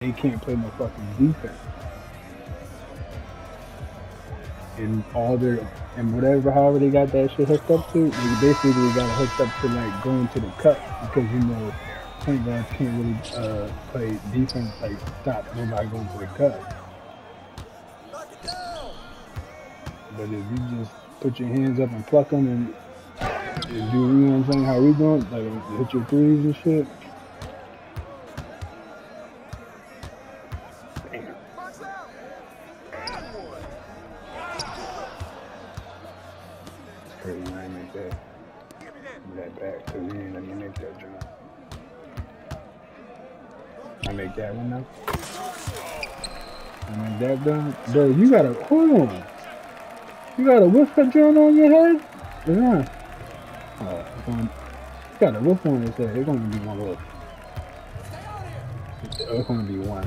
they can't play no fucking defense. And all their and whatever however they got that shit hooked up to, they basically got hooked up to like going to the cut because you know point guards can't really uh, play defense like stop nobody going to the cut. But if you just put your hands up and pluck them and, and do, you know what I'm saying, how we doing, like hit your threes and shit. Damn. It's crazy when I make that, back to me and let me make that jump. I make that one now. I make that done. Bro, you gotta, hold on. You got a whiff joint on your head? Yeah. Oh, you got a whiff on his head. It's gonna be one whiff. It's gonna be one.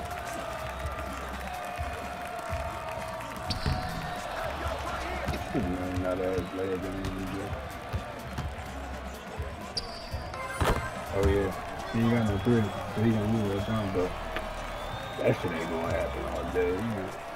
but that shit ain't gonna happen all day.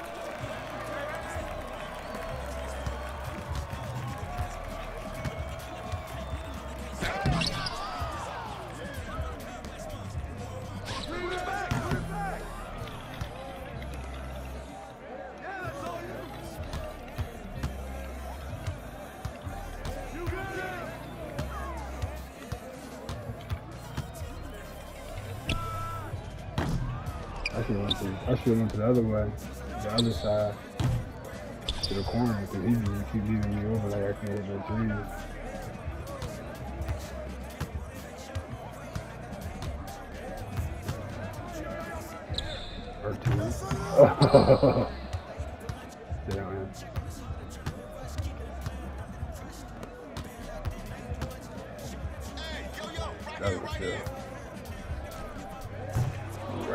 I should went to I should went to the other way, the other side, to the corner, because he just keep leaving me over like I can't hit no threes. Or two.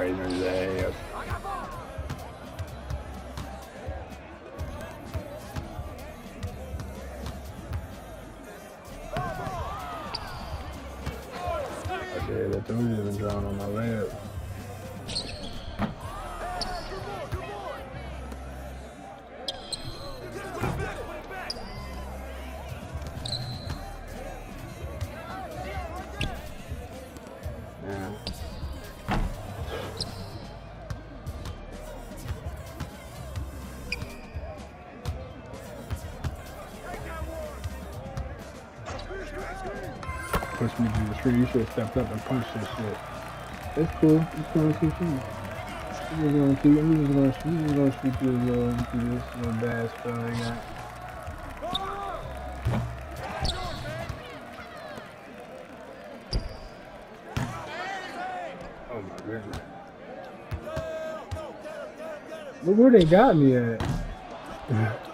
Right in his ass. I did that three been drawn on my layup. Push me to the tree. You should have stepped up and punched this shit. It's cool. It's cool. It's cool. We're gonna keep. We're just gonna. We're just gonna shoot through, little, through this little bad spell I got. Oh my goodness. Look where they got me at.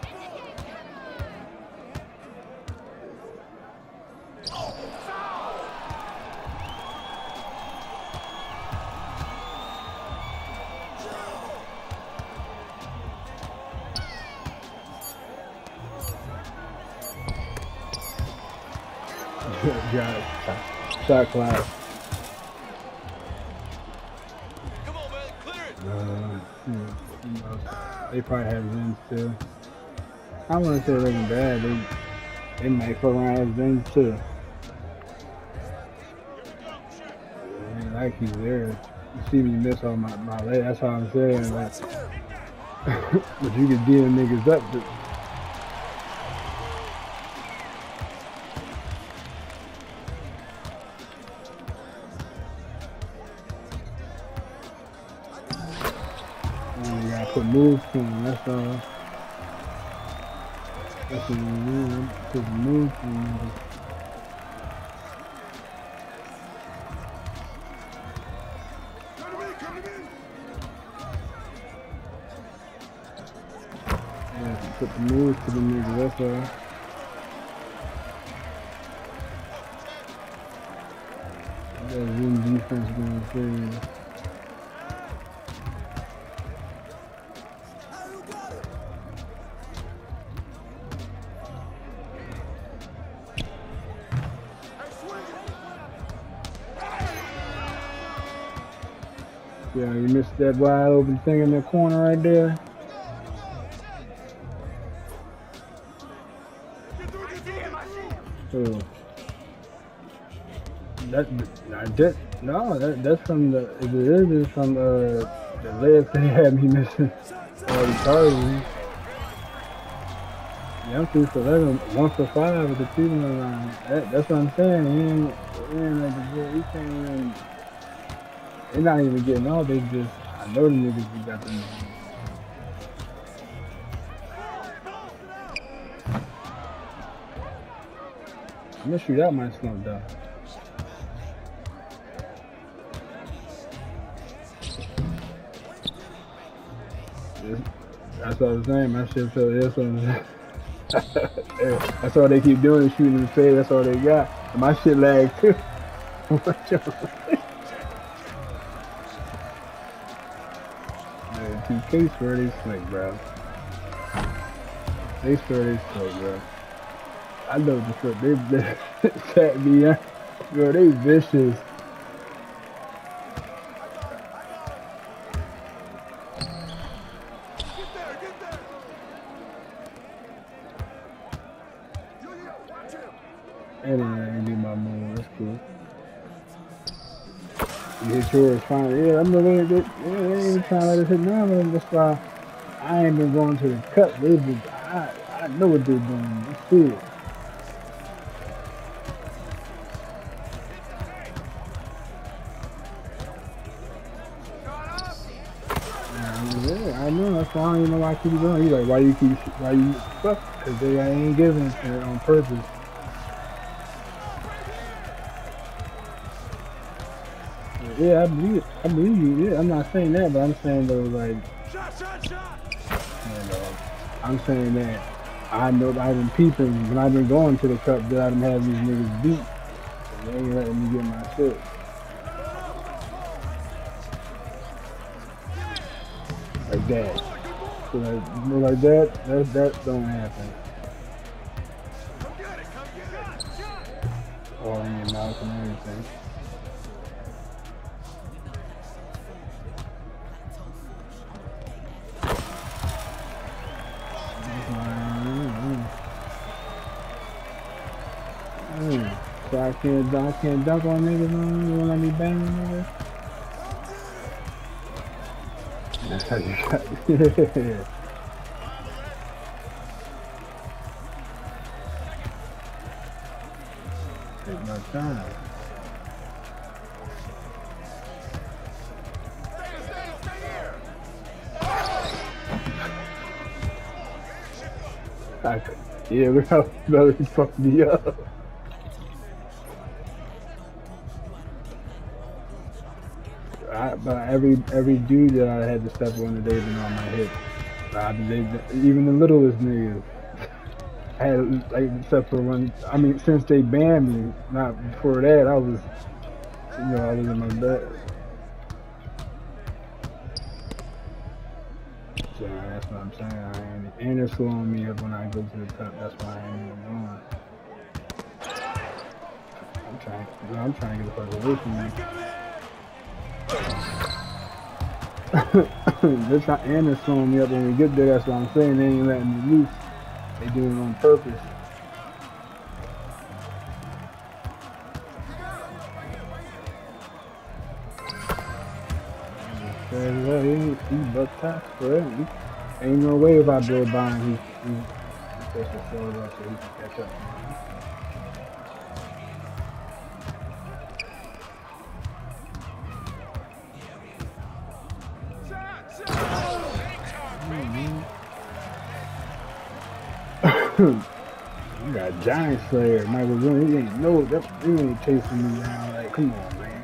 Shot clock. Uh, yeah, you know, they probably have Zen still. I wouldn't say they're looking bad. They they might fuck around as Zen too. Yeah, like he's there. You see me miss on my, my leg. That's all I'm saying. Like, but you can deal niggas up. Moves to. That's all. That's do. Put moves to him. Yeah, put the moves to the nigga. That's all. That Zoom defense going crazy. Yeah, you missed that wide open thing in the corner right there. So that, that no, that, that's from the if it is it's from uh the leg thing had me missing all the targets. Yeah, I'm three for eleven, one for five with the treatment line. That, that's what I'm saying. He ain't, he ain't like the he can't even. They're not even getting all. They just I know the niggas we got them. I'm gonna shoot out my slump though. That's what I'm saying. My shit felt that's what That's all they keep doing is shooting in the face. That's all they got. And my shit lag too. 2K swear they slick, bro. They swear they slick, bro. I know the fuck they, they sat me out. Bro, they vicious. Anyway, I ain't my move. That's cool. You hit yours fine. Yeah, I'm the way that yeah, trying to let us hit them. That's why I ain't been going to the cut. Been, I, I know what they're doing. You see it. Yeah, I know. That's why I don't even know why I keep going. He's like, why you keep, why you, fuck? Because they ain't giving it on purpose. Yeah, I believe. I believe you. Yeah, I'm not saying that, but I'm saying though, like, you know, I'm saying that I know I've been peeping when I've been going to the cup that I've been having these niggas beat. And they ain't letting me get my shit. Like that. So like, like that, that, that don't happen. Or in your mouth and everything. Can't, I can't dunk on niggas, man. You won't let me bang on niggas? That's how you got. Take my time. I, yeah, look how brother fucked me up. But every every dude that I had to step on today been on my hip. I, even the littlest niggas had like except for when I mean since they banned me. Not before that, I was you know I was in my bed. So that's what I'm saying. Ain't, and they're slowing me up when I go to the cup. That's why I ain't even going. I'm trying. I'm trying to get the fuck away from you. They're trying, and they're slowing me up when we get there. That's what I'm saying. They ain't letting me loose. They do it on purpose. He, he buck tax for. Ain't no way if I blow by him, he, he, he's supposed to slow it up so he can catch up. You got Giant Slayer, Michael Jordan. He ain't know that, he ain't chasing me down. Like, come on, man.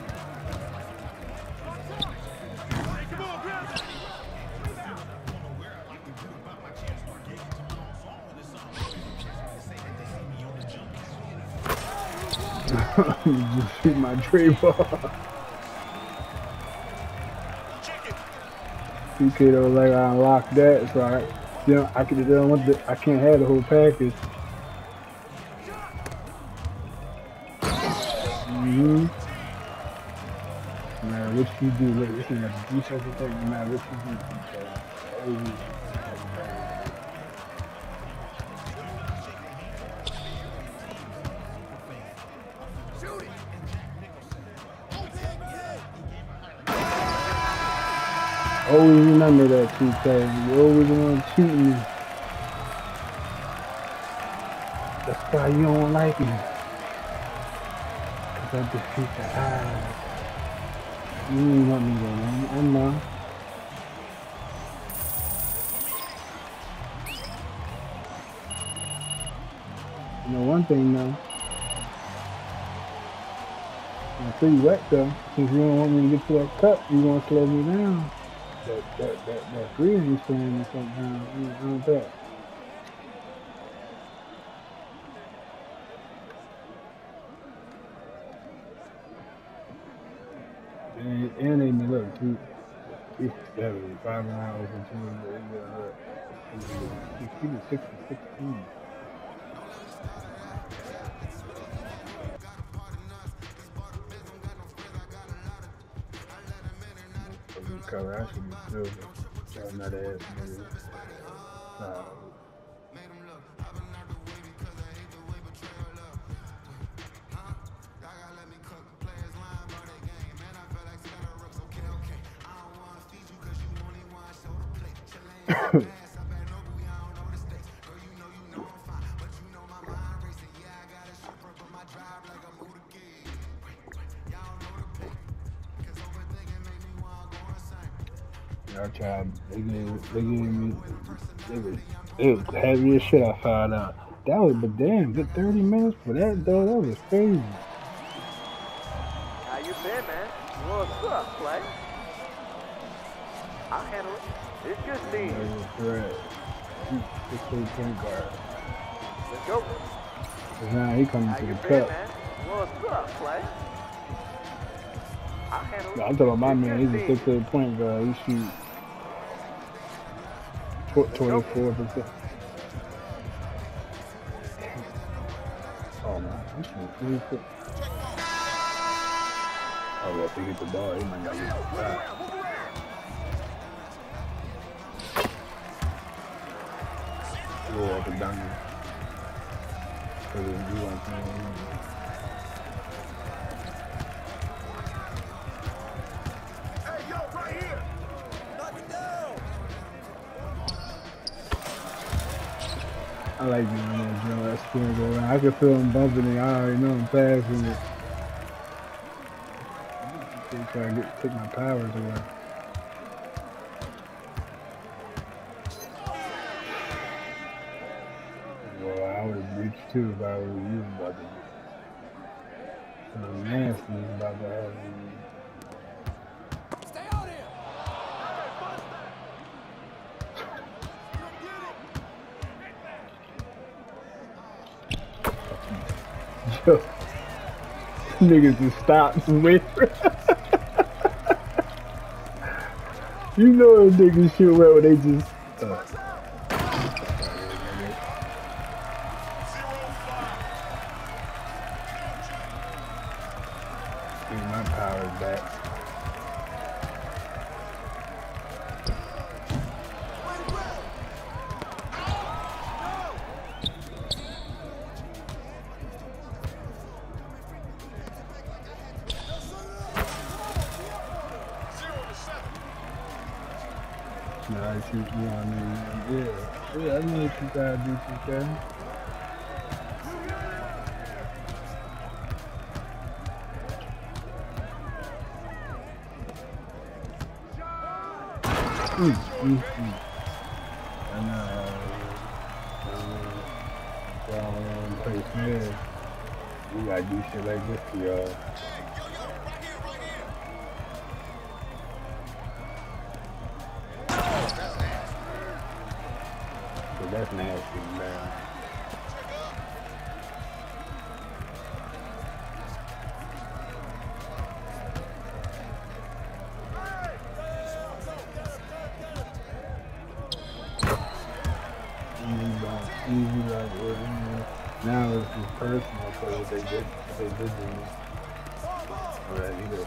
Just shoot my tree ball. 2K though, like I unlocked that, so I, know, I you know, the, I can't have the whole package. Mm-hmm. Man, what you do. Look, this is a defensive thing. No matter what you do, Oh, always. Always remember that, 2K. You always want to cheat me. That's why you don't like me. Cause I defeat the odds. You ain't want me to win. I know. You know one thing though. I'm pretty wet though. Since you don't want me to get to that cup, you want to slow me down. That that that that strain or something. I don't bet. And, and they may look two, two seven, five miles and two. Six to sixteen. Cover, I should be trying that ass nigga. Nah. I tried. They gave, they gave me. It was, it was heavy as shit. I found out. That was, but damn, good 30 minutes for that though. That was crazy. How you been, man? What's up, Clay? I'll handle it. It's just me. Six foot point guard. Let's go. Now he coming How to the been, cup. man? What's up, Clay? I'll handle it. I'm talking about my man. He's a just me. get to the point guard. He shoot tw- 24 percent. Oh man, he shoot 24. Oh well, if he get the ball, he might not get. Roll up and down there. Cause if you want to, I like being on that drill. That spin go around. I can feel him bumping it. I already know I'm passing it. Try to get, take my powers away. Well, I would have reached too if I was you about to get is about to happen. Niggas just stopped and wait. you know them niggas shit well when they just. Uh, I see, you know what I? Yeah, yeah, I know what you gotta do, you can. Mm, mm, mm. I know. Uh, um, play Smith. We gotta do shit like this for y'all. That's nasty, man. You. Now it's personal, so they did, they did me. Alright, he did.